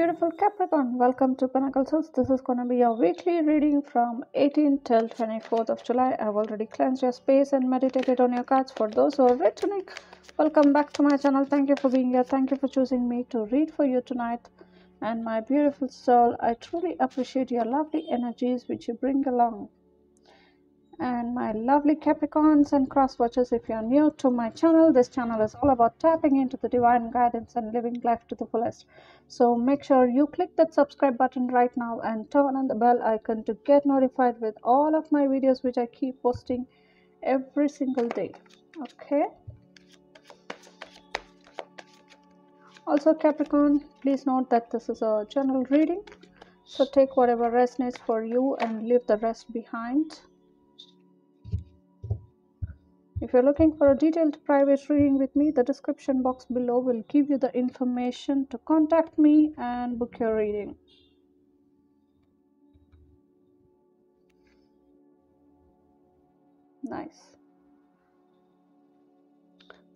Beautiful Capricorn, welcome to Pinnacle Souls. This is going to be your weekly reading from 18th till 24th of July. I've already cleansed your space and meditated on your cards. For those who are returning, welcome back to my channel. Thank you for being here. Thank you for choosing me to read for you tonight. And my beautiful soul, I truly appreciate your lovely energies which you bring along and my lovely Capricorns and cross watchers. If you're new to my channel, this channel is all about tapping into the divine guidance and living life to the fullest. So make sure you click that subscribe button right now and turn on the bell icon to get notified with all of my videos which I keep posting every single day. Okay. Also, Capricorn, please note that this is a general reading. So take whatever resonates for you and leave the rest behind. If you're looking for a detailed private reading with me, the description box below will give you the information to contact me and book your reading. Nice.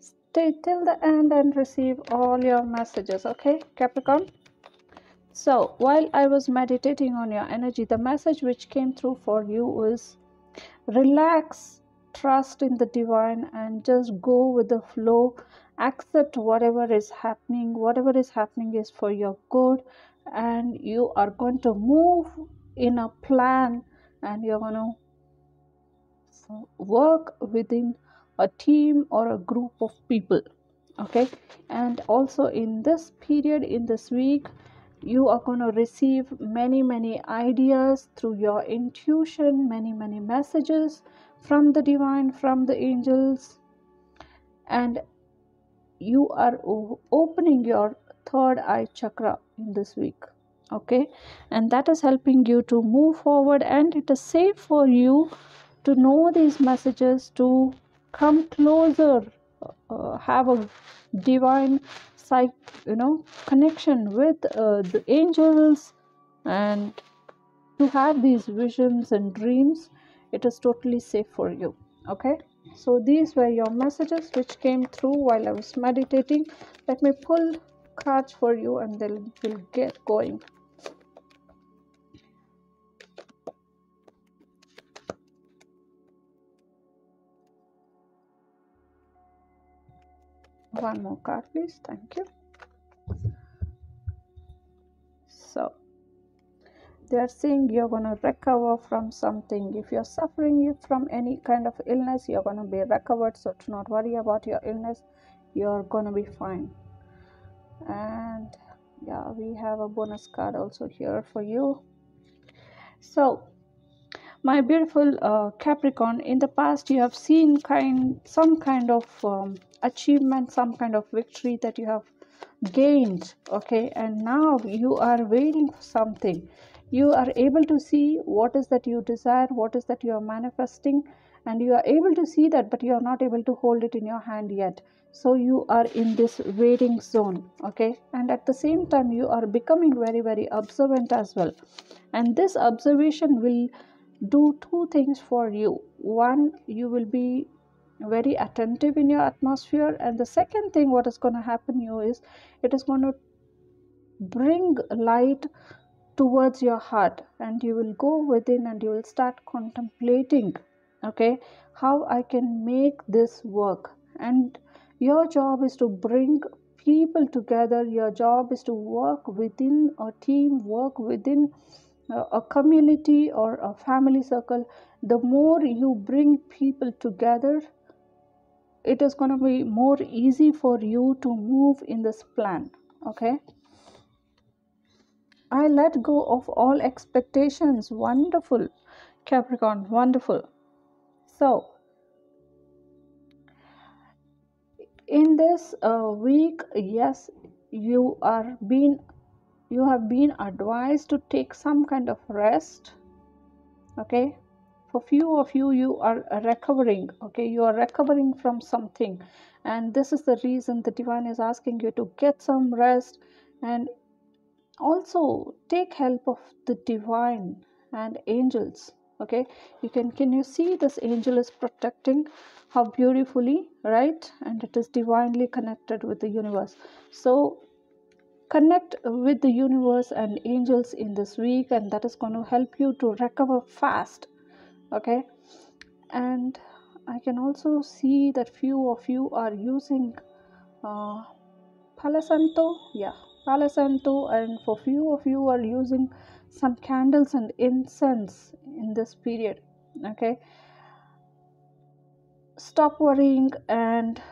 Stay till the end and receive all your messages, okay, Capricorn? So, while I was meditating on your energy, the message which came through for you was relax trust in the divine and just go with the flow. Accept whatever is happening whatever is happening is for your good and you are going to move in a plan and you're going to work within a team or a group of people okay? And also in this period in this week you are going to receive many many ideas through your intuition many many messages from the divine, from the angels, and you are opening your third eye chakra in this week. Okay, and that is helping you to move forward, and it is safe for you to know these messages to come closer, uh, have a divine psych, you know, connection with uh, the angels, and to have these visions and dreams it is totally safe for you okay? So these were your messages which came through while i was meditating. Let me pull cards for you and then we'll get going. One more card please. Thank you they are saying you're going to recover from something. If you're suffering from any kind of illness you're going to be recovered. So do not worry about your illness. You're going to be fine. And yeah we have a bonus card also here for you. So my beautiful uh, capricorn in the past you have seen kind some kind of um, achievement some kind of victory that you have gained okay? And now you are waiting for something you are able to see what is that you desire what is that you are manifesting and you are able to see that but you are not able to hold it in your hand yet. So you are in this waiting zone okay? And at the same time you are becoming very very observant as well. And this observation will do two things for you. One you will be very attentive in your atmosphere. And the second thing what is going to happen you is it is going to bring light towards your heart and you will go within and you will start contemplating okay how i can make this work. And your job is to bring people together. Your job is to work within a team work within uh, a community or a family circle. The more you bring people together it is going to be more easy for you to move in this plan okay I let go of all expectations. Wonderful, Capricorn, wonderful. So, in this uh, week, yes, you are being you have been advised to take some kind of rest. Okay, for few of you, you are recovering. Okay, you are recovering from something, and this is the reason the divine is asking you to get some rest and also take help of the divine and angels okay? You can can you see this angel is protecting how beautifully right? And it is divinely connected with the universe. So connect with the universe and angels in this week and that is going to help you to recover fast okay? And i can also see that few of you are using uh, Palo Santo yeah Palo Santo and for few of you are using some candles and incense in this period okay? Stop worrying and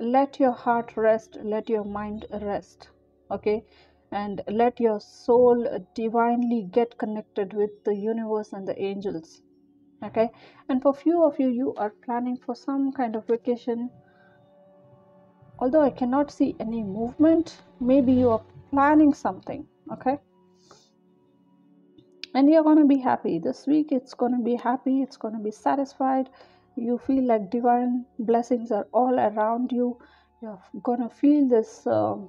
let your heart rest let your mind rest okay? And let your soul divinely get connected with the universe and the angels okay? And for few of you you are planning for some kind of vacation although i cannot see any movement maybe you are planning something okay? And you're going to be happy. This week it's going to be happy it's going to be satisfied. You feel like divine blessings are all around you. You're going to feel this um,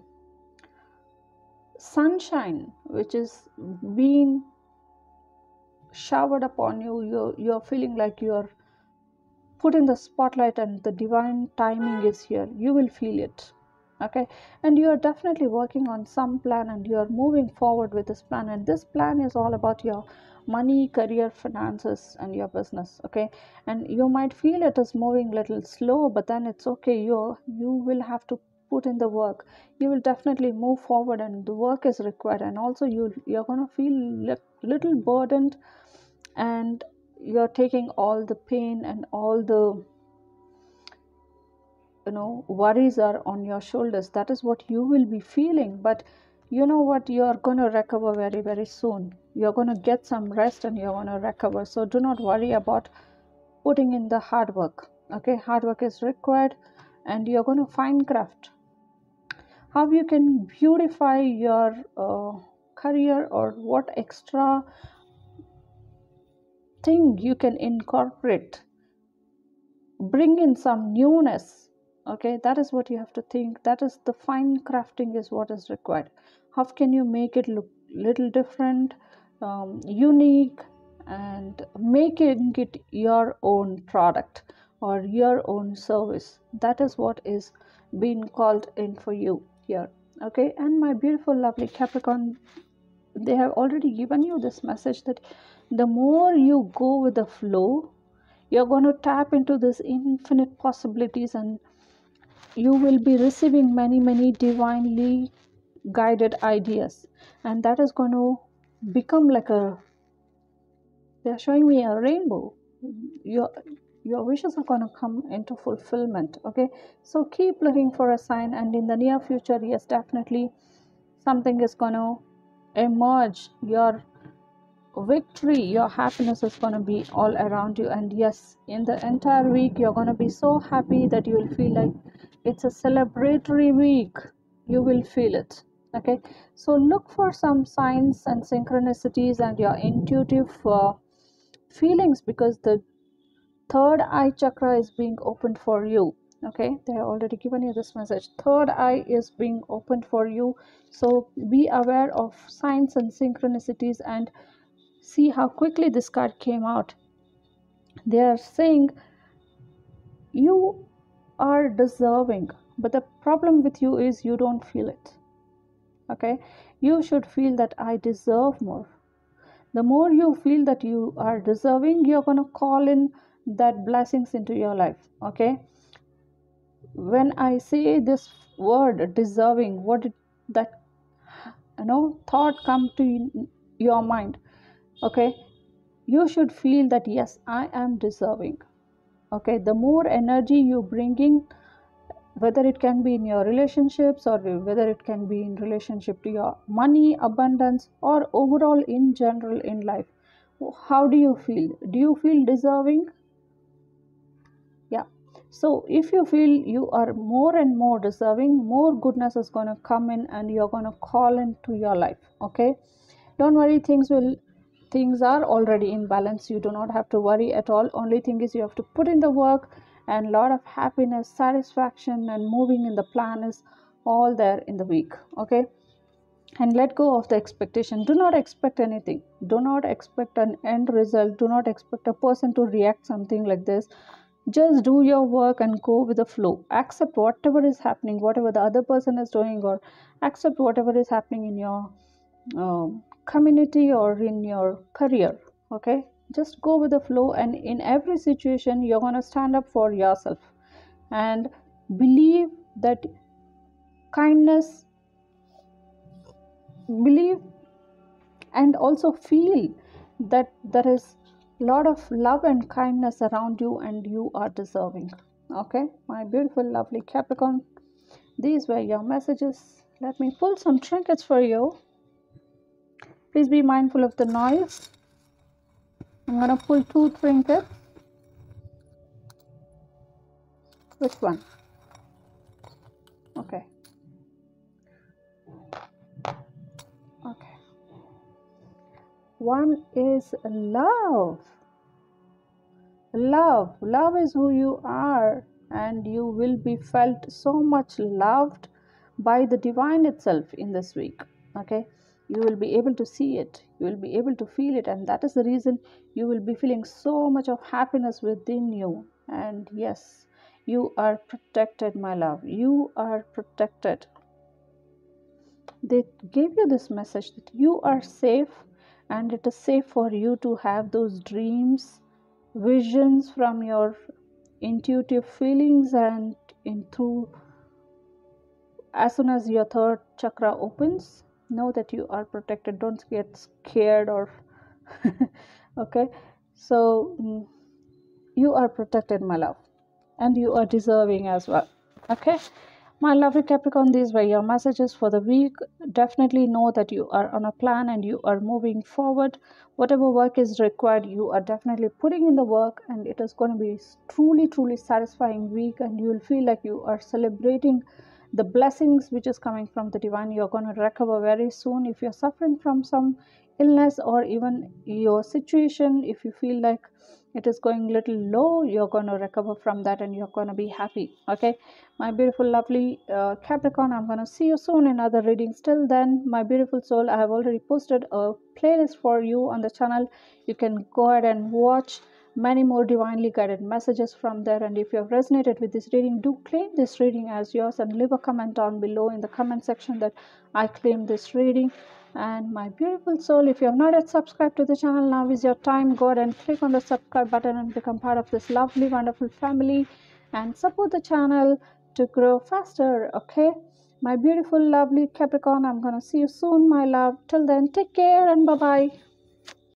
sunshine which is being showered upon you. You're, you're feeling like you're put in the spotlight and the divine timing is here. You will feel it. Okay? And you are definitely working on some plan and you are moving forward with this plan. And this plan is all about your money career finances and your business. Okay? And you might feel it is moving little slow but then it's okay. You you will have to put in the work. You will definitely move forward and the work is required. And also you you're going to feel li- little burdened and you're taking all the pain and all the you know worries are on your shoulders. That is what you will be feeling. But you know what? You are going to recover very very soon. You're going to get some rest and you're going to recover. So do not worry about putting in the hard work. Okay? Hard work is required and you're going to find craft. How you can beautify your uh, career or what extra thing you can incorporate. Bring in some newness okay? That is what you have to think. That is the fine crafting is what is required. How can you make it look little different um, unique and making it your own product or your own service? That is what is being called in for you here okay? And my beautiful lovely capricorn they have already given you this message that the more you go with the flow you're going to tap into this infinite possibilities and you will be receiving many many divinely guided ideas. And that is going to become like a they're showing me a rainbow. Your your wishes are going to come into fulfillment okay? So keep looking for a sign and in the near future yes definitely something is going to emerge. Your victory your happiness is going to be all around you. And yes in the entire week you're going to be so happy that you will feel like it's a celebratory week. You will feel it okay? So look for some signs and synchronicities and your intuitive uh, feelings because the third eye chakra is being opened for you okay? They have already given you this message. Third eye is being opened for you. So be aware of signs and synchronicities and see how quickly this card came out. They are saying you are deserving but the problem with you is you don't feel it. Okay? You should feel that i deserve more. The more you feel that you are deserving you're going to call in that blessings into your life. Okay? When i say this word deserving what did that you know thought come to your mind okay? You should feel that yes i am deserving. Okay? The more energy you bringing whether it can be in your relationships or whether it can be in relationship to your money abundance or overall in general in life how do you feel? Do you feel deserving? Yeah. So if you feel you are more and more deserving more goodness is going to come in and you're going to call into your life. Okay? Don't worry things will things are already in balance. You do not have to worry at all. Only thing is you have to put in the work and lot of happiness satisfaction and moving in the plan is all there in the week okay? And let go of the expectation. Do not expect anything. Do not expect an end result. Do not expect a person to react something like this. Just do your work and go with the flow. Accept whatever is happening whatever the other person is doing or accept whatever is happening in your uh, community or in your career okay? Just go with the flow and in every situation you're going to stand up for yourself. And believe that kindness believe and also feel that there is a lot of love and kindness around you and you are deserving okay? My beautiful lovely capricorn these were your messages. Let me pull some trinkets for you please be mindful of the noise. I'm gonna pull two trinkets. Which one? Okay. Okay. One is love. Love. Love is who you are and you will be felt so much loved by the divine itself in this week. Okay you will be able to see it you will be able to feel it and that is the reason you will be feeling so much of happiness within you. And yes you are protected my love. You are protected. They gave you this message that you are safe and it is safe for you to have those dreams visions from your intuitive feelings and in through as soon as your third chakra opens know that you are protected don't get scared or okay so mm, you are protected my love and you are deserving as well okay my lovely Capricorn, these were your messages for the week. Definitely know that you are on a plan and you are moving forward. Whatever work is required, you are definitely putting in the work, and it is going to be truly, truly satisfying week. And you will feel like you are celebrating the blessings which is coming from the divine. You're going to recover very soon. If you're suffering from some illness or even your situation, if you feel like it is going little low you're going to recover from that and you're going to be happy okay my beautiful lovely uh, capricorn i'm going to see you soon in other readings till then my beautiful soul i have already posted a playlist for you on the channel you can go ahead and watch many more divinely guided messages from there and if you have resonated with this reading do claim this reading as yours and leave a comment down below in the comment section that i claim this reading. And my beautiful soul if you have not yet subscribed to the channel now is your time. Go ahead and click on the subscribe button and become part of this lovely wonderful family and support the channel to grow faster okay? My beautiful lovely capricorn i'm gonna see you soon my love. Till then take care and bye bye